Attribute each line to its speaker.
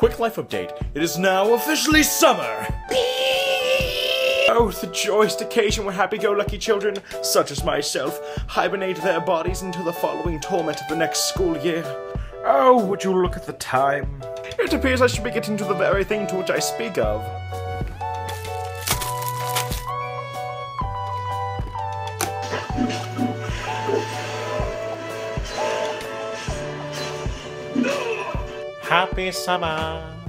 Speaker 1: Quick life update. It is now officially summer! Oh, the joyous occasion where happy-go-lucky children, such as myself, hibernate their bodies until the following torment of the next school year. Oh, would you look at the time? It appears I should be getting to the very thing to which I speak of.
Speaker 2: Happy summer.